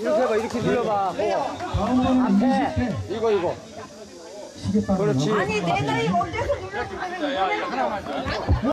이렇게 해봐 이렇게 눌러봐. 왜요? 어. 앞에. 이거 이거. 그렇지. 아니 내 나이 언제서 눌렀어